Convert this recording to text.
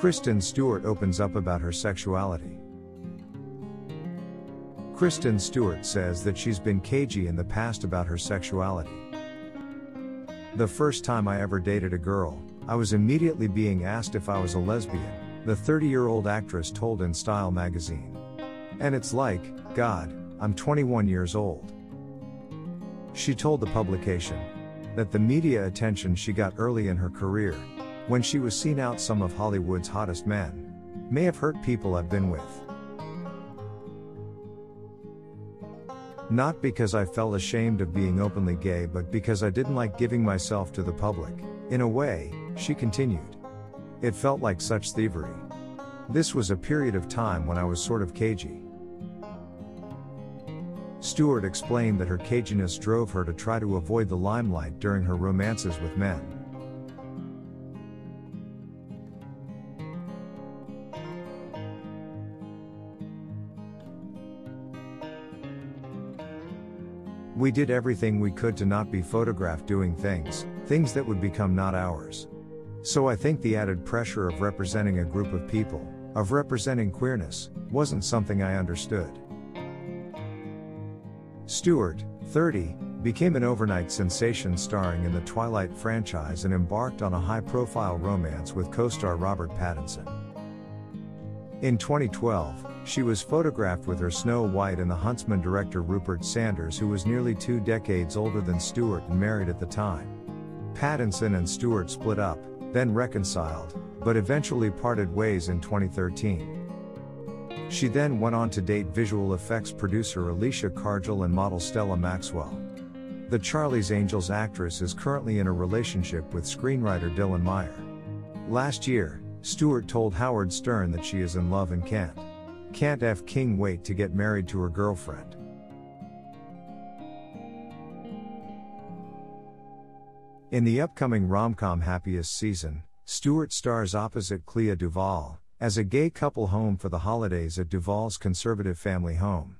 Kristen Stewart opens up about her sexuality. Kristen Stewart says that she's been cagey in the past about her sexuality. The first time I ever dated a girl, I was immediately being asked if I was a lesbian, the 30 year old actress told in Style magazine. And it's like, God, I'm 21 years old. She told the publication that the media attention she got early in her career, when she was seen out some of Hollywood's hottest men, may have hurt people I've been with. Not because I felt ashamed of being openly gay, but because I didn't like giving myself to the public. In a way, she continued. It felt like such thievery. This was a period of time when I was sort of cagey. Stewart explained that her caginess drove her to try to avoid the limelight during her romances with men. We did everything we could to not be photographed doing things, things that would become not ours. So I think the added pressure of representing a group of people, of representing queerness, wasn't something I understood. Stewart, 30, became an overnight sensation starring in the Twilight franchise and embarked on a high profile romance with co star Robert Pattinson. In 2012, she was photographed with her Snow White and the Huntsman director Rupert Sanders, who was nearly two decades older than Stewart and married at the time. Pattinson and Stewart split up, then reconciled, but eventually parted ways in 2013. She then went on to date visual effects producer Alicia Cargile and model Stella Maxwell. The Charlie's Angels actress is currently in a relationship with screenwriter Dylan Meyer. Last year, Stewart told Howard Stern that she is in love and can't. Can't F King wait to get married to her girlfriend. In the upcoming rom-com Happiest season, Stewart stars opposite Clea Duvall, as a gay couple home for the holidays at Duvall's conservative family home.